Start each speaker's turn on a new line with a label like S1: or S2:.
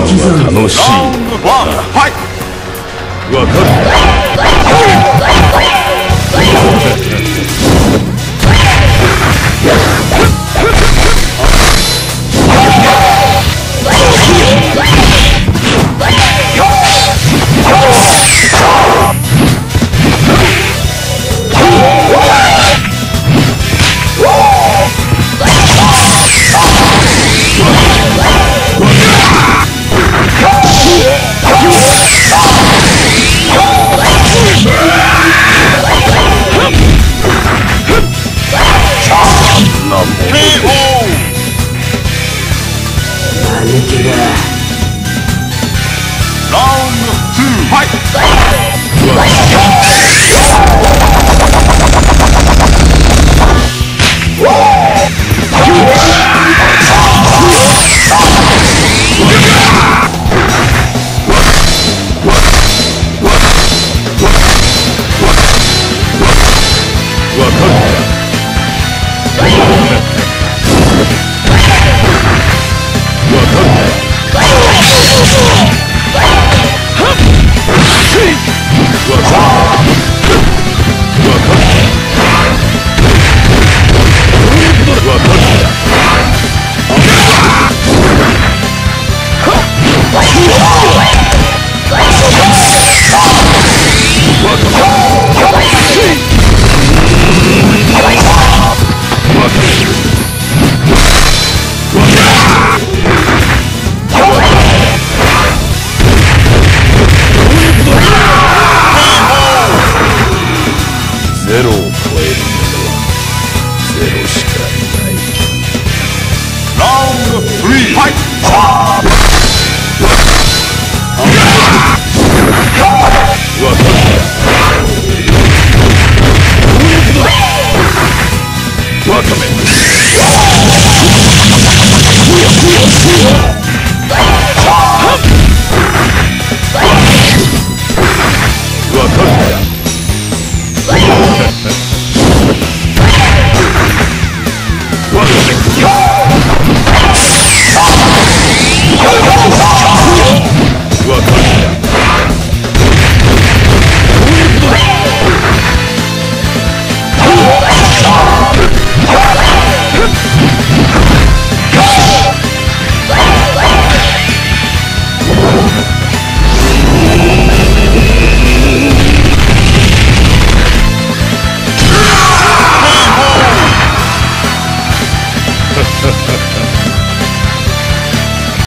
S1: 楽しい。わかる
S2: Fire! middle. Thank